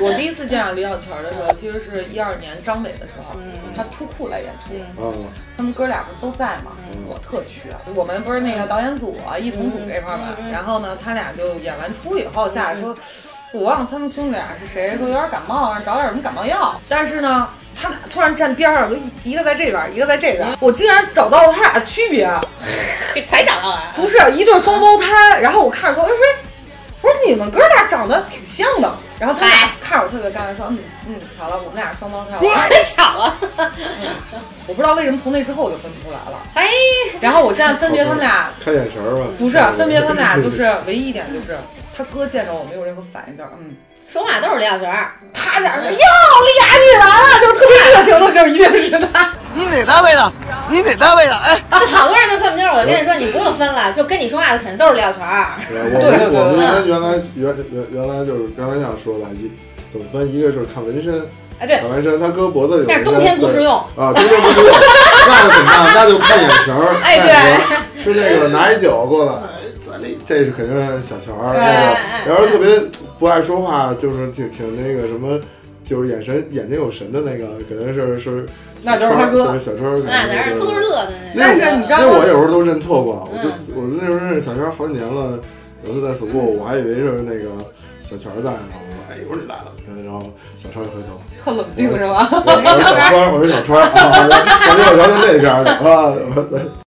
我第一次见到李小泉的时候，其实是一二年张伟的时候，嗯他突库来演出，啊，他们哥俩不是都在吗？我特缺。我们不是那个导演组啊、一同组这块儿嘛，然后呢，他俩就演完出以后下来说，我忘了他们兄弟俩是谁，说有点感冒，让找点什么感冒药。但是呢，他们俩突然站边上，就一一个在这边，一个在这边，我竟然找到了他俩的区别。给才找到啊！不是一对双胞胎，然后我看着说，哎说，我说你们哥俩长得挺像的，然后他俩看着我特别尴尬，说，嗯嗯，巧了，我们俩是双胞胎，太巧了，我不知道为什么从那之后我就分不出来了。哎，然后我现在分别他们俩，看眼神儿吧。不是分别他们俩，就是唯一一点就是他哥见着我没有任何反应，就是嗯，说话都是李小泉儿。他家人哟，丽雅你来了，就是特别热情的，就是一定是他。你哪单位的？你哪单位的？哎，就好多人都分不清楚。我跟你说，你不用分了，就跟你说话的肯定都是李小泉儿。对我对对对们我们对原来原原原来就是刚才想说了，一怎么分？一个就是看纹身，哎，对看，纹身，他割脖子有纹身。但是冬天不适用。啊，冬天不适用，那就怎么办？那就看眼神儿。哎看眼神儿是那个拿一酒过来，这这是肯定是小泉儿。哎那哎个，要是特别不爱说话，就是挺挺那个什么，就是眼神眼睛有神的那个，可能是是。那就是他哥小川儿。那咱是偷偷乐的那。但是你知道我有时候都认错过，我就嗯我那时候认识小川儿好几年了，有一次在 school，我还以为是那个小泉儿在呢，我说哎，一会儿你来了，然后小川儿一回头，特冷静是吧？我是小川儿，我是小川儿啊，我说小川儿在那边儿呢啊，我说